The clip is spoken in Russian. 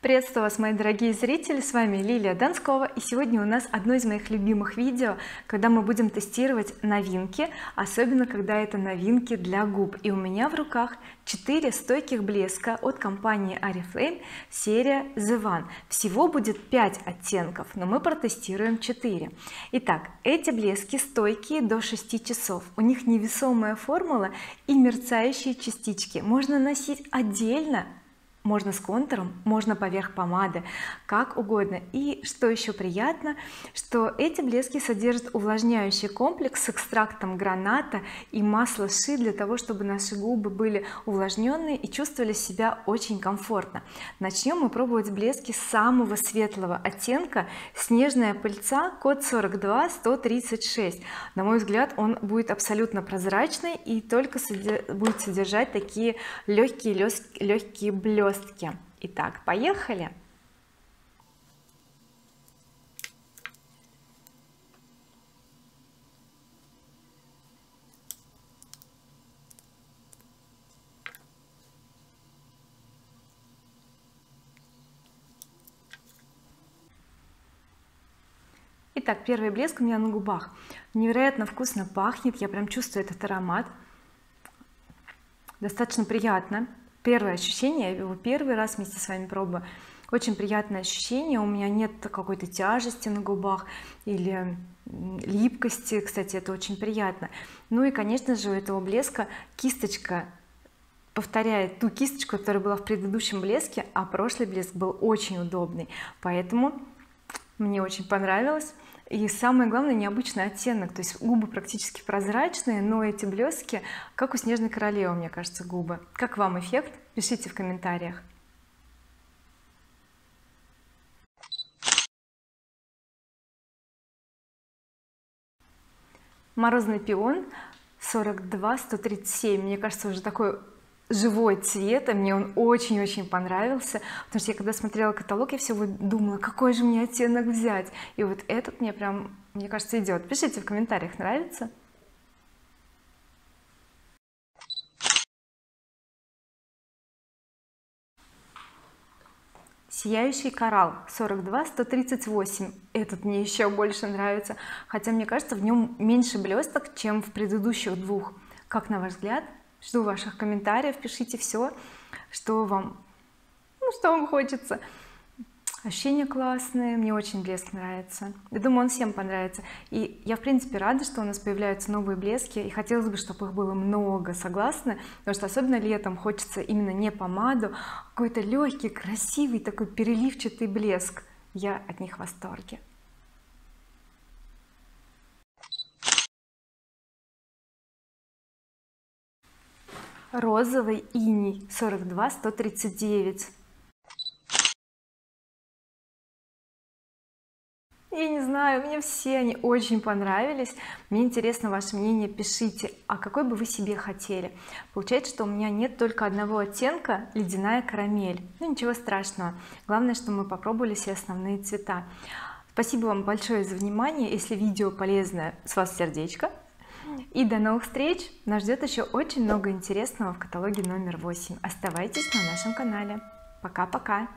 приветствую вас мои дорогие зрители с вами Лилия Донскова и сегодня у нас одно из моих любимых видео когда мы будем тестировать новинки особенно когда это новинки для губ. И у меня в руках 4 стойких блеска от компании oriflame серия the one. Всего будет 5 оттенков но мы протестируем 4 итак эти блески стойкие до 6 часов. У них невесомая формула и мерцающие частички. Можно носить отдельно можно с контуром можно поверх помады как угодно. И что еще приятно что эти блески содержат увлажняющий комплекс с экстрактом граната и масла ши для того чтобы наши губы были увлажненные и чувствовали себя очень комфортно. Начнем мы пробовать блески самого светлого оттенка снежная пыльца код 42 136 на мой взгляд он будет абсолютно прозрачный и только будет содержать такие легкие легкие блестки блестки итак поехали Итак, первый блеск у меня на губах. Невероятно вкусно пахнет, я прям чувствую этот аромат. Достаточно приятно первое ощущение я его первый раз вместе с вами пробую. Очень приятное ощущение у меня нет какой-то тяжести на губах или липкости кстати это очень приятно. Ну и конечно же у этого блеска кисточка повторяет ту кисточку которая была в предыдущем блеске а прошлый блеск был очень удобный. Поэтому мне очень понравилось и самое главное необычный оттенок. То есть губы практически прозрачные но эти блестки как у снежной королевы мне кажется губы. Как вам эффект? Пишите в комментариях. Морозный пион 42 137 мне кажется уже такой живой цвет и мне он очень-очень понравился. Потому что я когда смотрела каталог я все думала какой же мне оттенок взять? И вот этот мне прям мне кажется идет. Пишите в комментариях нравится? Сияющий коралл 42 138 этот мне еще больше нравится. Хотя мне кажется в нем меньше блесток чем в предыдущих двух. Как на ваш взгляд жду ваших комментариев. Пишите все что вам ну что вам хочется. Ощущения классные мне очень блеск нравится. Я думаю он всем понравится. И я в принципе рада что у нас появляются новые блески. И хотелось бы чтобы их было много согласны? Потому что особенно летом хочется именно не помаду а какой-то легкий красивый такой переливчатый блеск. Я от них в восторге розовый иней 42 139 я не знаю мне все они очень понравились. Мне интересно ваше мнение пишите. А какой бы вы себе хотели? Получается что у меня нет только одного оттенка ледяная карамель. Ну ничего страшного. Главное что мы попробовали все основные цвета. Спасибо вам большое за внимание. Если видео полезное с вас сердечко и до новых встреч! Нас ждет еще очень много интересного в каталоге номер 8 оставайтесь на нашем канале. Пока-пока